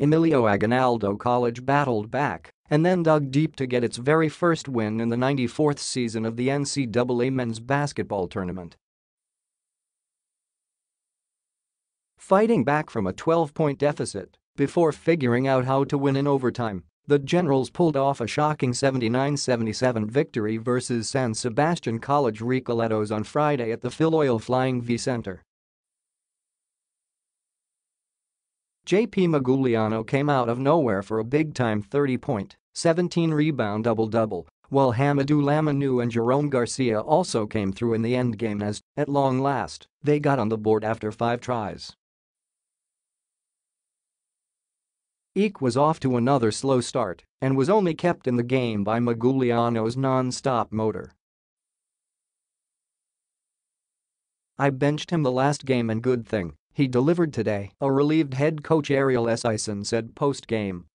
Emilio Aguinaldo College battled back and then dug deep to get its very first win in the 94th season of the NCAA men's basketball tournament. Fighting back from a 12-point deficit before figuring out how to win in overtime, the Generals pulled off a shocking 79-77 victory versus San Sebastian College Recoletos on Friday at the Filoil Flying V Center. JP Maguliano came out of nowhere for a big-time 30-point, 17-rebound double-double, while Hamadou Laminou and Jerome Garcia also came through in the endgame as, at long last, they got on the board after five tries. Eek was off to another slow start and was only kept in the game by Maguliano's non-stop motor. I benched him the last game and good thing, he delivered today, a relieved head coach Ariel Sison said post-game.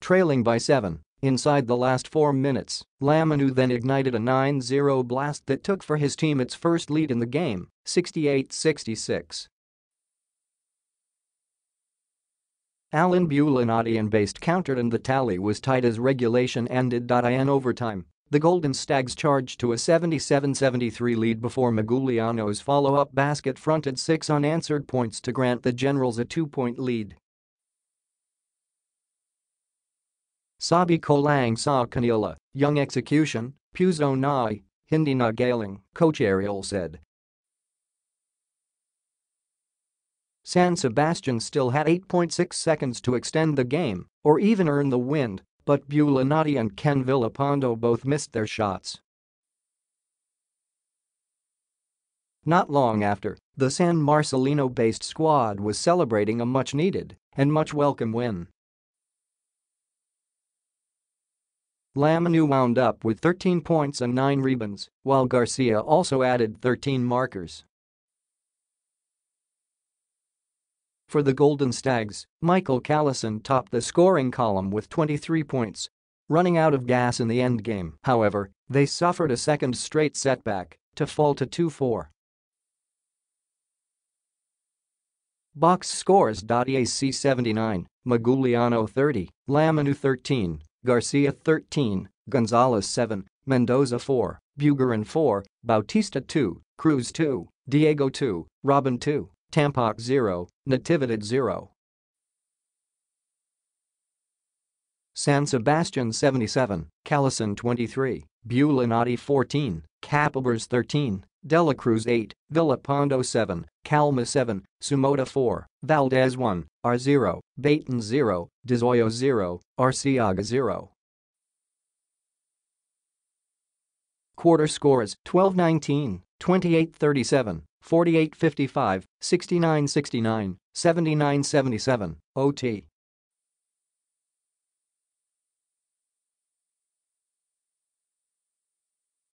Trailing by seven, inside the last four minutes, Laminou then ignited a 9-0 blast that took for his team its first lead in the game, 68-66. Allyn Bulanadi and Baste countered and the tally was tight as regulation ended. In overtime, the Golden Stags charged to a 77-73 lead before Maguliano's follow-up basket fronted six unanswered points to grant the Generals a two-point lead. Sabi Kolang Sa Kanila, Young Execution, Puzo Nai, Hindi Nagaling, Coach Ariel said, San Sebastian still had 8.6 seconds to extend the game or even earn the win, but Bulanadi and Ken Villapando both missed their shots. Not long after, the San Marcelino-based squad was celebrating a much-needed and much-welcome win. Laminou wound up with 13 points and 9 rebounds, while Garcia also added 13 markers. For the Golden Stags, Michael Calisaan topped the scoring column with 23 points. Running out of gas in the endgame, however, they suffered a second straight setback to fall to 2-4. Box scores. AC 79, Maguliano 30, Laminou 13, Garcia 13, Gonzalez 7, Mendoza 4, Bugarin 4, Bautista 2, Cruz 2, Diego 2, Robin 2, Tampak 0, Natividad 0. San Sebastian 77, Calisaan 23, Bulanadi 14, Capabers 13, Dela Cruz 8, Villapando 7, Calma 7, Sumota 4, Valdez 1, R0, Baton 0, Dezoyo 0, Arciaga 0. Quarter scores 12-19, 28-37, 48-55, 69-69, 79-77, OT.